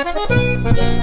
Música